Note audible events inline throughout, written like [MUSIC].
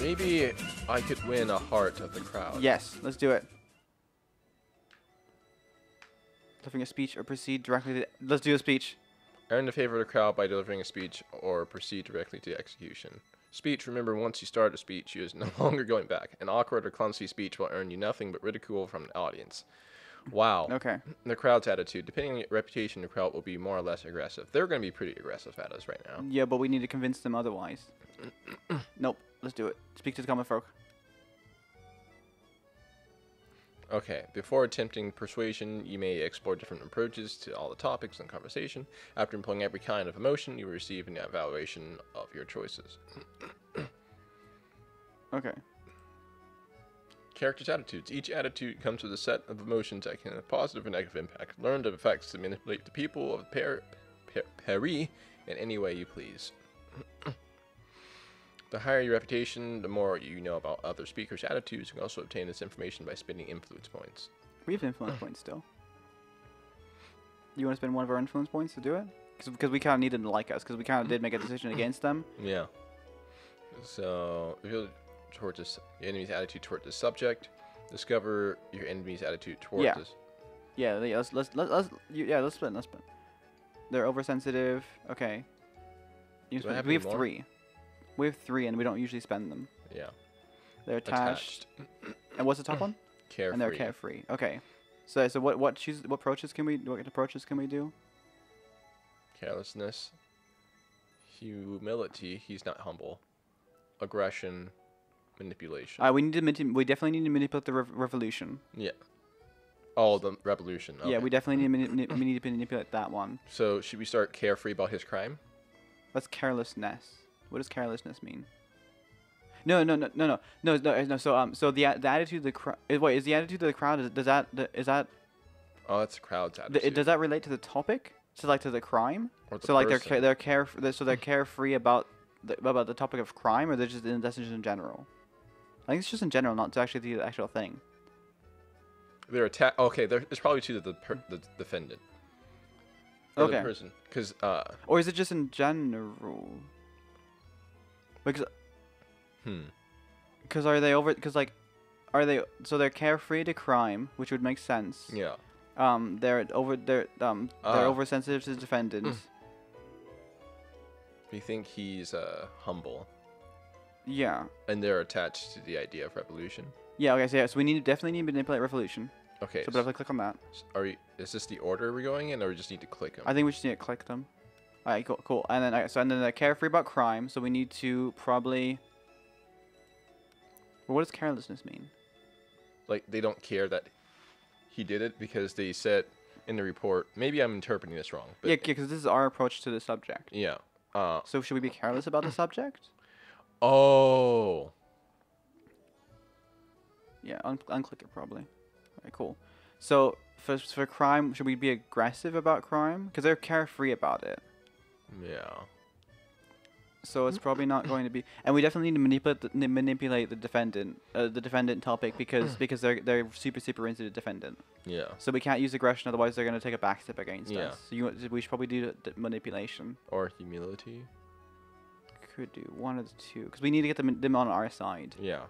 Maybe I could win a heart of the crowd. Yes, let's do it. Delivering a speech or proceed directly to. Let's do a speech. Earn the favor of the crowd by delivering a speech or proceed directly to execution. Speech, remember, once you start a speech, you is no [LAUGHS] longer going back. An awkward or clumsy speech will earn you nothing but ridicule from the audience. Wow. Okay. [CLEARS THROAT] The crowd's attitude. Depending on your reputation, the crowd will be more or less aggressive. They're going to be pretty aggressive at us right now. Yeah, but we need to convince them otherwise. [CLEARS THROAT] nope. Let's do it. Speak to the common folk. Okay, before attempting persuasion, you may explore different approaches to all the topics in conversation. After employing every kind of emotion, you will receive an evaluation of your choices. [CLEARS THROAT] Okay. Character's attitudes. Each attitude comes with a set of emotions that can have positive or negative impact. Learn the effects to manipulate the people of per- per- Paris in any way you please. The higher your reputation, the more you know about other speakers' attitudes. You can also obtain this information by spending influence points. We have influence points still. You want to spend one of our influence points to do it? Because we kind of need them to like us. Because we kind of did make a decision [LAUGHS] against them. Yeah. So, reveal towards this, your enemy's attitude toward the subject. Discover your enemy's attitude towards Yeah. this. Yeah. yeah let's let's let's, let's you, yeah. Let's split. Let's split. They're oversensitive. Okay. You have we have more? three. We have three, and we don't usually spend them. Yeah. They're attached. Attached. [CLEARS THROAT] And what's the top one? [CLEARS THROAT] Carefree. And they're carefree. Okay. So so what what choose what approaches can we what approaches can we do? Carelessness. Humility. He's not humble. Aggression. Manipulation. Uh, we need to manip- we definitely need to manipulate the rev- revolution. yeah. Oh, the revolution. Yeah, we definitely need to mani- we need to manipulate that one. So, should we start carefree about his crime? That's carelessness. What does carelessness mean? No, no, no, no, no, no, no. no so um, so the the attitude of the crowd. Wait, is the attitude of the crowd? Is, does that th- is that Oh, that's the crowd's th- attitude. does that relate to the topic? So like to the crime? Or the so like they're person. they're care they're, so they're [LAUGHS] carefree about the, about the topic of crime, or they're just in, that's just in general. I think it's just in general, not to actually the actual thing. They're attack. Okay, there- it's probably to the per- the defendant. Or Okay. The person, because uh, Or is it just in general? Because hmm. Because are they over? Because like, are they? So they're carefree to crime, which would make sense. Yeah. Um, they're over. They're um. They're Ah. oversensitive to defendants. We think he's uh humble, yeah. and they're attached to the idea of revolution. Yeah. Okay. So yeah. So we need to definitely need to manipulate revolution. Okay. So, So, but if I click on that, are we, is this the order we're going in, or we just need to click them? I think we just need to click them. Alright. Cool. Cool. And then uh, so and then they're carefree about crime. So we need to probably. Well, what does carelessness mean? like they don't care that he did it because they said in the report. Maybe I'm interpreting this wrong, but yeah. Because this is our approach to the subject. yeah. Uh, So should we be careless about the [CLEARS THROAT] subject? oh. Yeah, un- unclick it probably. Alright, cool. So for for crime, should we be aggressive about crime? Because they're carefree about it. Yeah. So it's probably not going to be. And we definitely need to manipulate the, manipulate the defendant, uh, the defendant topic because [CLEARS THROAT] because they're they're super super into the defendant. Yeah. So we can't use aggression, otherwise they're going to take a backstep against Yeah. us. So you we should probably do manipulation. Or humility. Could do one of the two because we need to get them them on our side. Yeah.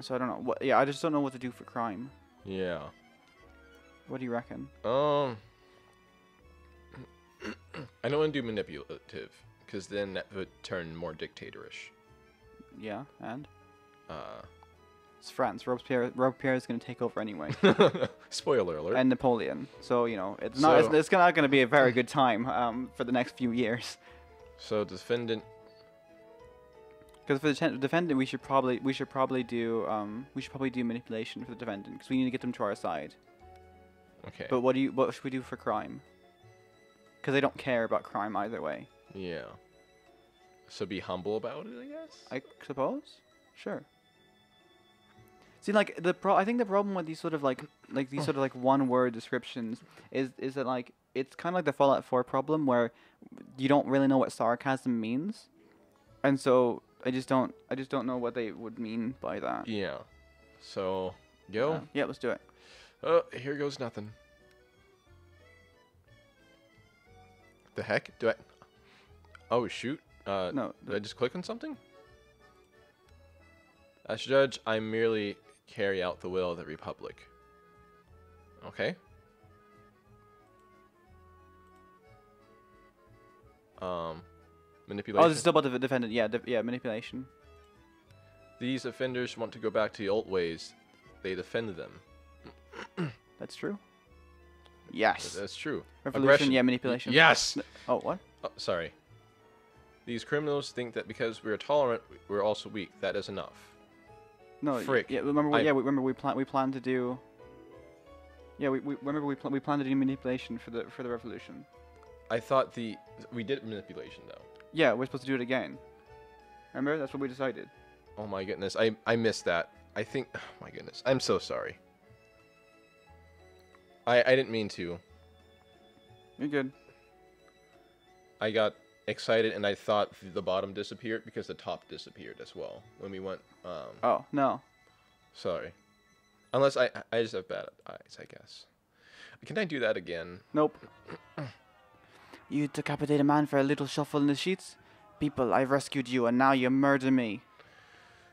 So I don't know what. Yeah, I just don't know what to do for crime. Yeah. What do you reckon? Um. [CLEARS THROAT] I don't want to do manipulative because then that would turn more dictatorish. Yeah, and Uh. it's France. Robespierre Robespierre is going to take over anyway. [LAUGHS] Spoiler alert. and Napoleon. So you know, it's not it's, So- it's not going to be a very good time um, for the next few years. so defendant. Because for the defendant, we should probably we should probably do um, we should probably do manipulation for the defendant because we need to get them to our side. Okay. But what do you what should we do for crime? Because they don't care about crime either way. yeah. So be humble about it, I guess. I suppose. Sure. See, like the pro, I think the problem with these sort of like like these sort of like [SIGHS] one word descriptions is is that like it's kind of like the Fallout 4 problem where you don't really know what sarcasm means, and so I just don't I just don't know what they would mean by that. yeah. So go. Uh, yeah, let's do it. Oh, here goes nothing. The heck? Do I? Oh shoot! Uh, No, did I just click on something? As judge, I merely carry out the will of the Republic. Okay? Um, manipulation. Oh, this is still about the defendant. Yeah, de- yeah, manipulation. These offenders want to go back to the old ways. They defend them. That's true. Yes. That's true. Revolution, Aggression. yeah, manipulation. Yes! Oh, what? Oh, sorry. These criminals think that because we are tolerant, we're also weak. That is enough. No, Frick. Yeah, remember? We, I- yeah, we, remember we plan we plan to do. Yeah, we, we remember we pl- we planned to do manipulation for the for the revolution. I thought the we did manipulation though. Yeah, we're supposed to do it again. Remember? That's what we decided. Oh my goodness, I I missed that. I think. Oh [SIGHS] my goodness, I'm so sorry. I I didn't mean to. You're good. I got excited and I thought the bottom disappeared because the top disappeared as well when we went. Um, Oh no. sorry. Unless I I just have bad eyes, I guess. Can I do that again? Nope. [CLEARS THROAT] you decapitate a man for a little shuffle in the sheets? People, I rescued you and now you murder me.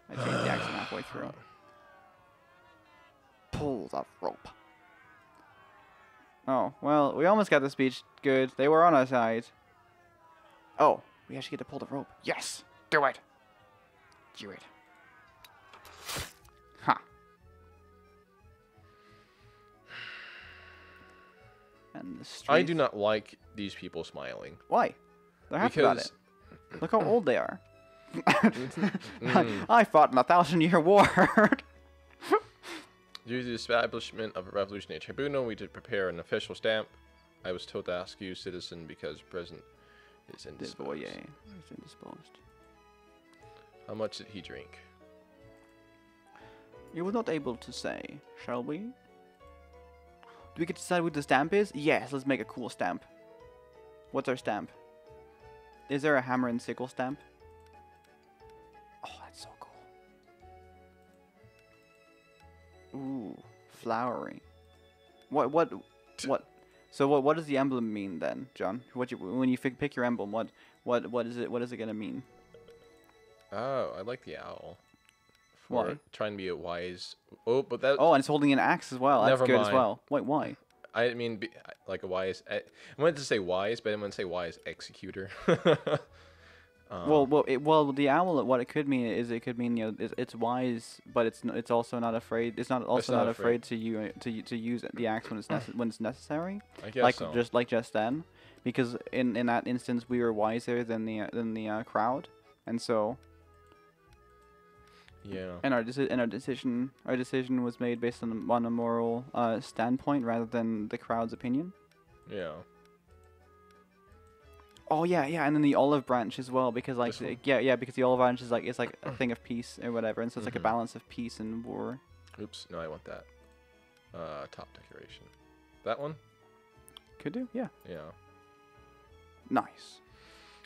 I changed the accent halfway through. Pull the rope. Oh, well, we almost got the speech good. They were on our side. Oh, we actually get to pull the rope. Yes! Do it! Do it. Ha! And the I do not like these people smiling Why? They're happy about because it. Look how old they are. [LAUGHS] [LAUGHS] Mm. I fought in a thousand year war. [LAUGHS] Due to the establishment of a revolutionary tribunal, we did prepare an official stamp. I was told to ask you, citizen, because President is indisposed. boy, yeah, he's indisposed. How much did he drink? You were not able to say, shall we? Do we get to decide what the stamp is? Yes, let's make a cool stamp. What's our stamp? Is there a hammer and sickle stamp? Flowery. What? What? What? So what? What does the emblem mean then, John? What you when you fi- pick your emblem? What? What? What is it? What is it gonna mean? Oh, I like the owl. For Why? Trying to be a wise. Oh, but that. Oh, and it's holding an axe as well. That's Never good as mind. well. Wait, why? I mean be, like a wise. I I wanted to say wise, but I didn't want to say wise executor. [LAUGHS] um, well, well, it, well, the owl. What it could mean is it could mean you know it's, it's wise, but it's it's also not afraid. It's not also not not, afraid. afraid. to you to to use the axe when it's nece- when it's necessary. I guess like so. just like just then, because in in that instance we were wiser than the uh, than the uh, crowd, and so yeah. and our deci- and our decision our decision was made based on on a moral uh, standpoint rather than the crowd's opinion. Yeah. Oh yeah, yeah, and then the olive branch as well because like the- yeah, yeah, because the olive branch is like it's like a [CLEARS THROAT] thing of peace or whatever, and so it's like a Mhm. balance of peace and war. Oops. No, I want that. Uh, top decoration. That one. Could do, yeah. Yeah. Nice.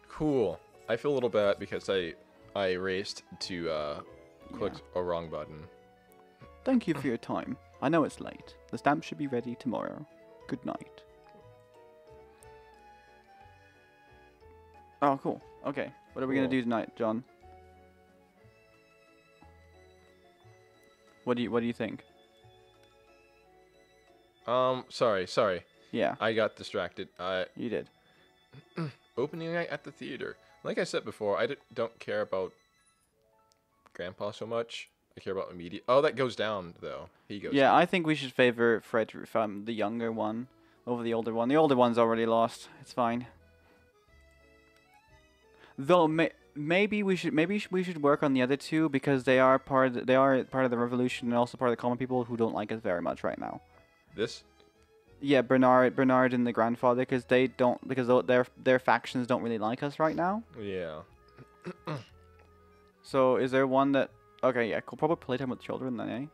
Cool. I feel a little bad because I I raced to uh, click a wrong button. Thank you for [CLEARS THROAT] your time. I know it's late. The stamp should be ready tomorrow. Good night. Oh, cool. Okay, what are we gonna do tonight, John? What do you What do you think? Um, sorry, sorry. Yeah, I got distracted. Uh, you did. [CLEARS THROAT] opening night at the theater. Like I said before, I d- don't care about Grandpa so much. I care about immediate. Oh, that goes down though. He goes. Yeah, down. I think we should favor Fred, um, the younger one, over the older one. The older one's already lost. It's fine. Though may- maybe we should maybe we should work on the other two because they are part of the, they are part of the revolution and also part of the common people who don't like us very much right now. This. Yeah, Bernard Bernard and the grandfather because they don't because their their factions don't really like us right now. Yeah. [CLEARS THROAT] So is there one that okay yeah cool probably playtime with children then eh?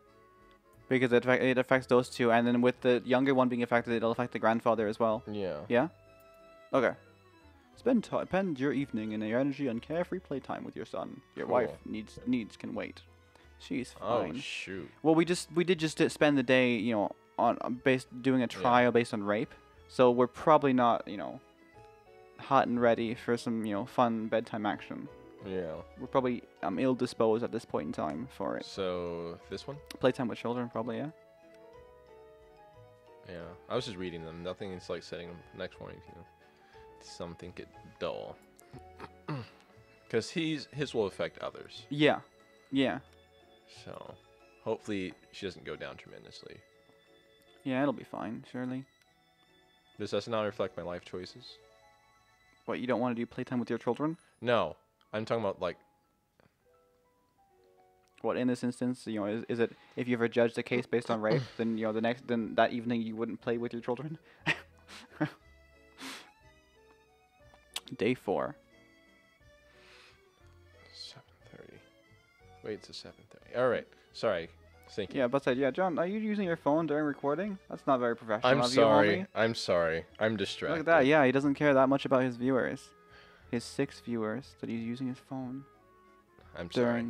Because it, it affects those two, and then with the younger one being affected, it'll affect the grandfather as well. Yeah. Yeah? Okay. Spend time, spend your evening and your energy on carefree playtime with your son. Your wife needs needs can wait. She's fine. Oh fine. shoot. well, we just we did just uh, spend the day, you know, on on based doing a trial based on rape. So we're probably not, you know, hot and ready for some, you know, fun bedtime action. Yeah. We're probably um, ill disposed at this point in time for it. So this one. Playtime with children, probably, yeah. Yeah. I was just reading them. Nothing is like setting them next morning. You know, some think it dull. [CLEARS THROAT] Because he's his will affect others. Yeah. Yeah. So hopefully she doesn't go down tremendously. Yeah, it'll be fine, surely. Does this not reflect my life choices? What, you don't want to do playtime with your children? No. I'm talking about like What, in this instance, you know, is, is it if you ever judged a case based on rape, then, you know, the next, then that evening you wouldn't play with your children? [LAUGHS] Day four. seven thirty. Wait, it's a seven thirty. All right. Sorry. Thinking. Yeah, but said, yeah, John, are you using your phone during recording? That's not very professional. I'm sorry. I'm sorry. I'm distracted. Look at that. Yeah, he doesn't care that much about his viewers. His six viewers that he's using his phone I'm sorry.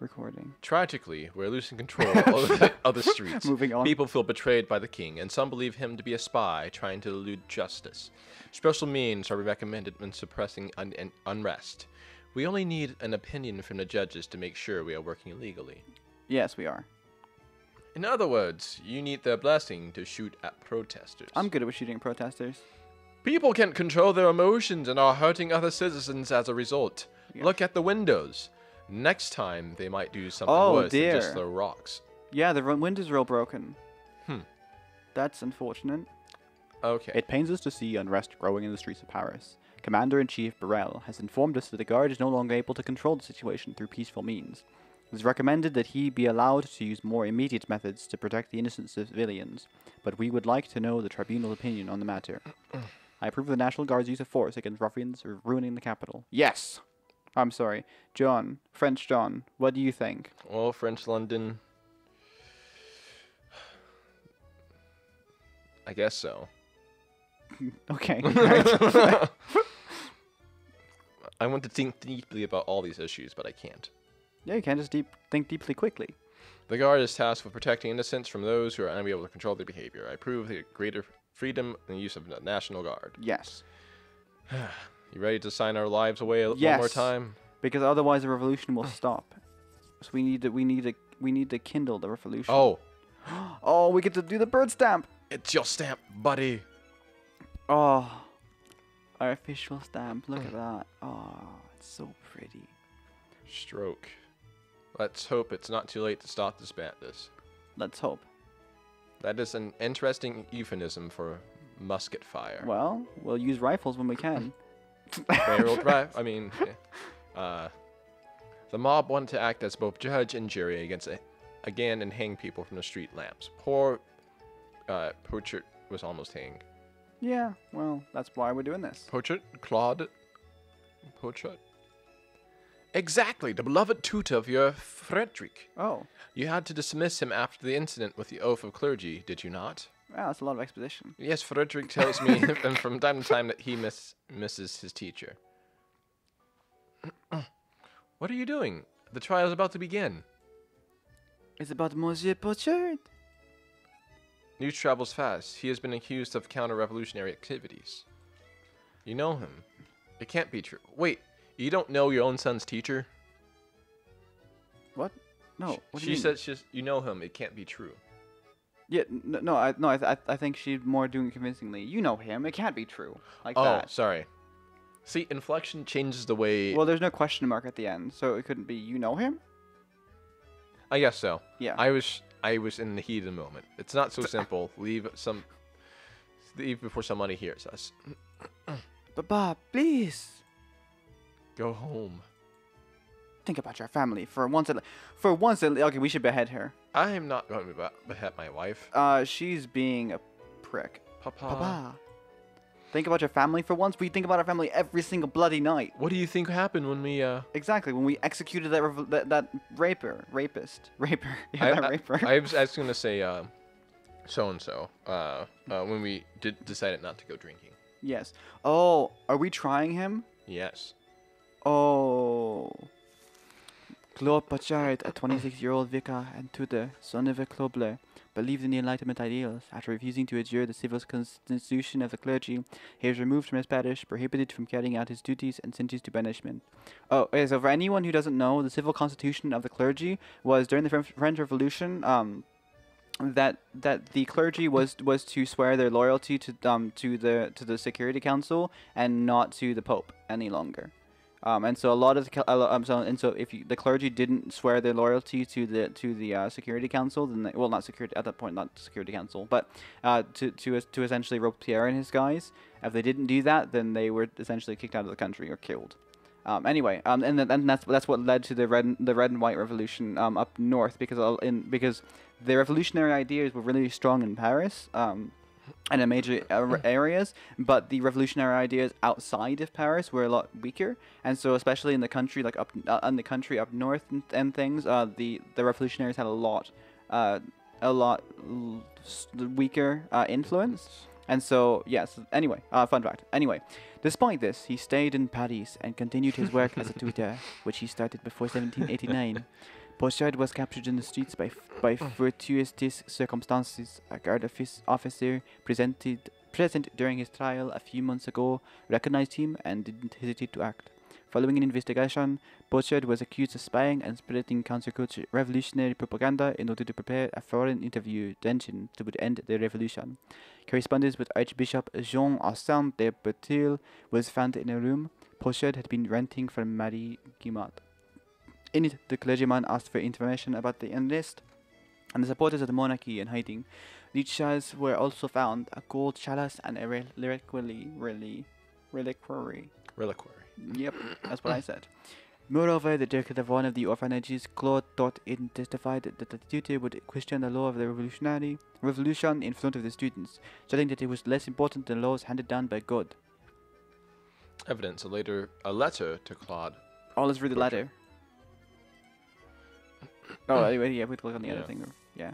Recording. Tragically, we're losing control of, the, [LAUGHS] of the streets. Moving on. People feel betrayed by the king, and some believe him to be a spy trying to elude justice. Special means are recommended when suppressing un- un- unrest. We only need an opinion from the judges to make sure we are working legally. Yes, we are. In other words, you need their blessing to shoot at protesters. I'm good at shooting protesters. People can't control their emotions and are hurting other citizens as a result. Yeah. Look at the windows. Next time, they might do something Oh, worse than just dear. throw rocks. Yeah, the wind is real broken. Hmm. That's unfortunate. Okay. It pains us to see unrest growing in the streets of Paris. Commander in Chief Burrell has informed us that the guard is no longer able to control the situation through peaceful means. It is recommended that he be allowed to use more immediate methods to protect the innocent civilians, but we would like to know the tribunal's opinion on the matter. [CLEARS THROAT] I approve of the National Guard's use of force against ruffians ruining the capital. Yes! I'm sorry. John, French John, what do you think? Well, French London. I guess so. [LAUGHS] Okay. [LAUGHS] I want to think deeply about all these issues, but I can't. yeah, you can't just deep, think deeply quickly. The Guard is tasked with protecting innocents from those who are unable to control their behavior. I approve the greater freedom and use of the National Guard. Yes. [SIGHS] [SIGHS] [SIGHS] You ready to sign our lives away a- one more Yes. time? because otherwise the revolution will stop. So we need to we need to we need to kindle the revolution. Oh, [GASPS] oh, we get to do the bird stamp. it's your stamp, buddy. Oh, our official stamp. Look at that. Oh, it's so pretty. Stroke. Let's hope it's not too late to stop this madness. Let's hope. That is an interesting euphemism for musket fire. Well, we'll use rifles when we can. [LAUGHS] [LAUGHS] Drive. I mean, uh, the mob wanted to act as both judge and jury against a, again and hang people from the street lamps. Poor uh, Pochert was almost hanged. yeah. Well, that's why we're doing this. Pochert? Claude? Pochert? Exactly, the beloved tutor of your Frederick. Oh, You had to dismiss him after the incident with the oath of clergy, did you not? Wow, that's a lot of exposition. Yes, Frederick tells me [LAUGHS] from time to time that he miss, misses his teacher. [CLEARS THROAT] what are you doing? The trial is about to begin. It's about Monsieur Pochard. News travels fast. He has been accused of counter-revolutionary activities. You know him. It can't be true. Wait, you don't know your own son's teacher? What? No. What do she says, she's, you know him. It can't be true. Yeah, no, I no, I, th- I think she's more doing it convincingly. You know him. It can't be true. Like oh, that. sorry. See, inflection changes the way. Well, there's no question mark at the end, so it couldn't be you know him. I guess so. Yeah. I was I was in the heat of the moment. It's not so simple. Leave some leave before somebody hears us. Baba, please Go home. Think about your family for once. At, for once, at, okay, we should behead her. I am not going to be- behead my wife. Uh, she's being a prick. Papa. Baba, think about your family for once. We think about our family every single bloody night. What do you think happened when we uh Exactly when we executed that that, that raper, rapist, [LAUGHS] raper, yeah, I, that I- raper. I was actually [LAUGHS] going to say uh so and so uh, uh when we did decided not to go drinking. yes. Oh, are we trying him? Yes. Oh. Claude Bouchard, a 26-year-old vicar and tutor, son of a cobbler, believed in the Enlightenment ideals. After refusing to adhere the civil constitution of the clergy, he was removed from his parish, prohibited from carrying out his duties, and sentenced to banishment. Oh, okay, so for anyone who doesn't know, the civil constitution of the clergy was during the French, French Revolution. Um, that that the clergy was was to swear their loyalty to um to the to the Security Council and not to the Pope any longer. Um, and so a lot of the, um, so, and so if you, the clergy didn't swear their loyalty to the to the uh, Security Council, then they, well, not security at that point, not Security Council, but uh, to to to essentially Robespierre and his guys. If they didn't do that, then they were essentially kicked out of the country or killed. Um, anyway, um, and, th- and that's that's what led to the red and- the red and white revolution um, up north because in because the revolutionary ideas were really strong in Paris. Um, and in major areas, but the revolutionary ideas outside of Paris were a lot weaker, and so especially in the country, like up uh, in the country up north and, and things, uh, the the revolutionaries had a lot, uh, a lot weaker uh, influence, and so yes. Anyway, uh, fun fact. Anyway, despite this, he stayed in Paris and continued his work as a [LAUGHS] tutor, which he started before 1789. Pochard was captured in the streets by f- by mm. fortuitous circumstances. A guard office officer presented present during his trial a few months ago recognized him and didn't hesitate to act. Following an investigation, Pochard was accused of spying and spreading counterculture revolutionary propaganda in order to prepare a foreign interview tension that would end the revolution. Correspondence with Archbishop Jean Austin de Bertil was found in a room Pochard had been renting from Marie Guimard. In it, the clergyman asked for information about the enlist and the supporters of the monarchy in hiding. These were also found a gold chalice and a reliquary. Reliquary. Reliquary. Yep, that's what I [CLEARS THROAT] said. Moreover, the director of one of the orphanages, Claude Dot-In, testified that the tutor would question the law of the revolutionary revolution in front of the students, stating that it was less important than laws handed down by God. Evidence. A later a letter to Claude. Oh, let's read the letter. Oh, anyway, yeah, we click on the other Yeah. thing. Yeah.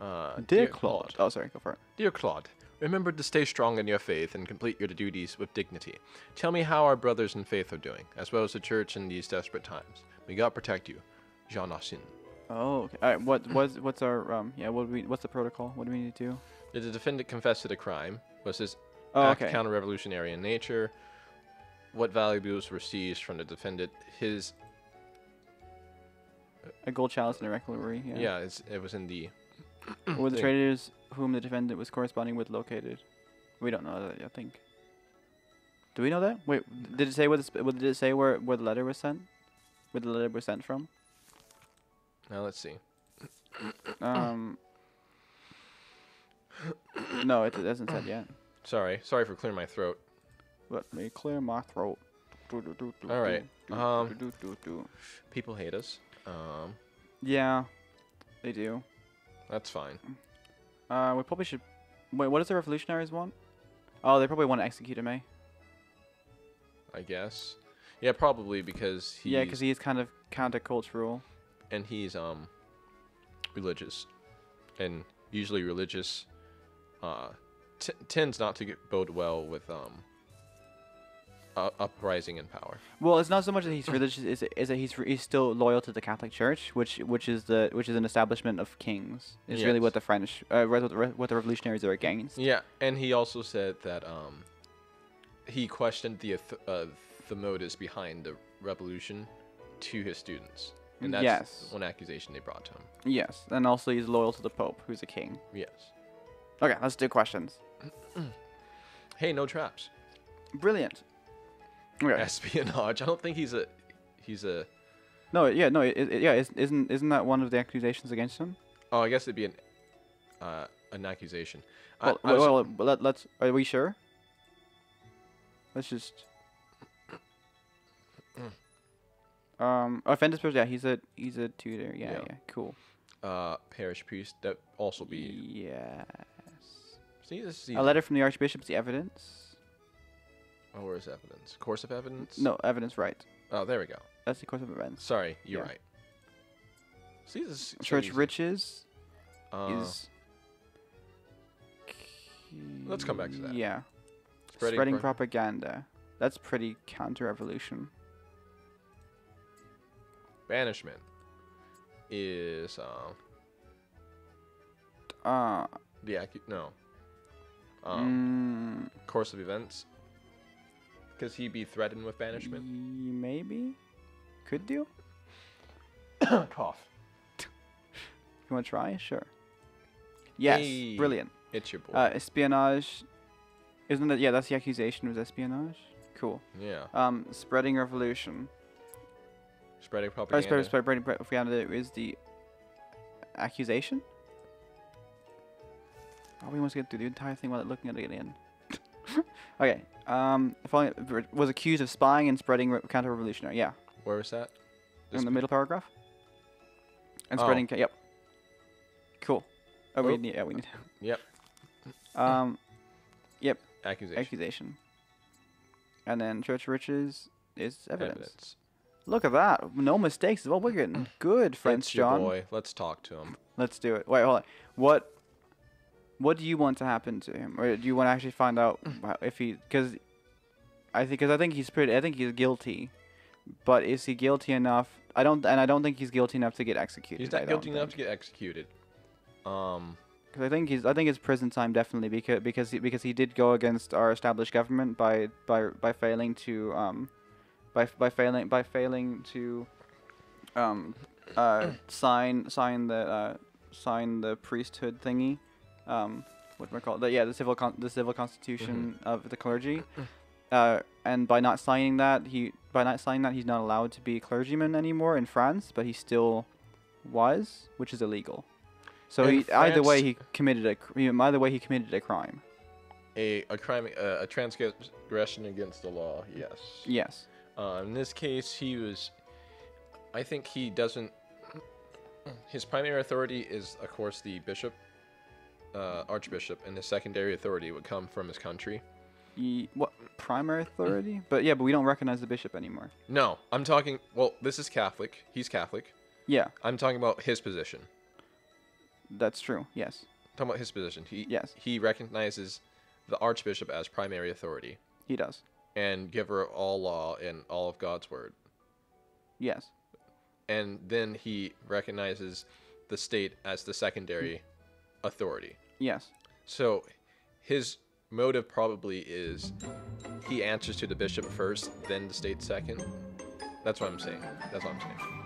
Uh, Dear Claude. Oh, sorry, go for it. Dear Claude, remember to stay strong in your faith and complete your duties with dignity. Tell me how our brothers in faith are doing, as well as the church in these desperate times. May God protect you. Jean Austin. Oh, okay. All right. What what's what's our um? Yeah. What do we? What's the protocol? What do we need to do? Did the defendant confess to the crime? Was his Oh, act okay. counter-revolutionary in nature? What valuables were seized from the defendant? His A gold chalice and a reliquary. Yeah. yeah, it's, it was in the Were the thing. traders whom the defendant was corresponding with located? We don't know that. I think. Do we know that? Wait, did it say where the did it say where where the letter was sent? Where the letter was sent from? Now let's see. [COUGHS] Um. [COUGHS] no, it hasn't said yet. [COUGHS] Sorry, sorry for clearing my throat. Let me clear my throat. All right, um, People hate us. Um, yeah, they do. that's fine. Uh, we probably should. Wait, what does the revolutionaries want? Oh, they probably want to execute him, eh? I guess. Yeah, probably because he's Yeah, because he is kind of countercultural. and he's um religious, and usually religious uh t- tends not to get, bode well with um uh, uprising in power. Well, it's not so much that he's religious; is is that he's he's still loyal to the Catholic Church, which which is the which is an establishment of kings. Is really what the French, uh, what the, what the revolutionaries are against. Yeah, and he also said that um he questioned the uh, the motives behind the revolution to his students, and that's Yes. one accusation they brought to him. Yes, and also he's loyal to the Pope, who's a king. Yes. Okay, let's do questions. [CLEARS THROAT] Hey, no traps. Brilliant. Okay. Espionage. I don't think he's a he's a No, yeah, no, it, it, yeah, is- isn't isn't that one of the accusations against him? Oh, I guess it'd be an uh, an accusation. Well, I was- well, well, let, let's. Are we sure? Let's just. [CLEARS THROAT] Um, offended person. Yeah, he's a he's a tutor. Yeah, yeah, Yeah. cool. uh, parish priest. That also be. Yes. See, this is A letter from the archbishop's the evidence. Oh, where's evidence? Course of evidence. No, evidence. Right. Oh, there we go. That's the course of events. Sorry, you're Yeah. right. See, this is so Church easy. riches Uh, is. Let's come back to that. Yeah. Spreading Spreading, pro- propaganda. That's pretty counter-revolution. Banishment is uh, Uh, the acu- no um, mm, course of events. Because he'd be threatened with banishment. maybe. Could do. [COUGHS] Cough. You want to try? Sure. Yes. Hey. Brilliant. It's your boy. Uh, espionage. Isn't that? Yeah, that's the accusation was espionage. Cool. yeah. Um, spreading revolution. Spreading propaganda. spread, spreading propaganda is the accusation. Oh, we must get through the entire thing while looking at it again. [LAUGHS] okay. Um, following, was accused of spying and spreading re- counter-revolutionary. Yeah, Where was that? in the middle paragraph. And Oh. spreading. Yep. Cool. Oh, we Oh. need. Yeah, we need. [LAUGHS] Yep. Um, Yep. Accusation. accusation. And then church riches is evidence. Evidence. Look at that. No mistakes. Well, we're getting good, French It's John. boy. Let's talk to him. Let's do it. Wait, hold on. What what do you want to happen to him, or do you want to actually find out if he? Because I think, because I think he's pretty. I think he's guilty, but is he guilty enough? I don't, and I don't think he's guilty enough to get executed. He's not guilty enough to get executed. Um, because I think he's. I think it's prison time definitely because because he, because he did go against our established government by by by failing to um by by failing by failing to um uh [CLEARS THROAT] sign sign the uh sign the priesthood thingy um what do I called? it the, yeah the civil con- the civil constitution of the clergy uh and by not signing that he by not signing that he's not allowed to be a clergyman anymore in France but he still was which is illegal so In he, either way he committed a either way he committed a crime a a crime, uh, a transgression against the law. Yes. yes Uh, in this case, he was. I think he doesn't. His primary authority is, of course, the bishop, uh, archbishop, and his secondary authority would come from his country. Ye- what primary authority but yeah but we don't recognize the bishop anymore No, I'm talking. Well, this is Catholic. He's Catholic. yeah I'm talking about his position. that's true yes talking about his position. He Yes. he recognizes the archbishop as primary authority he does and giver of all law and all of God's word. yes And then he recognizes the state as the secondary authority. Yes So his motive probably is he answers to the bishop first, then the state second. That's what I'm saying. That's what I'm saying.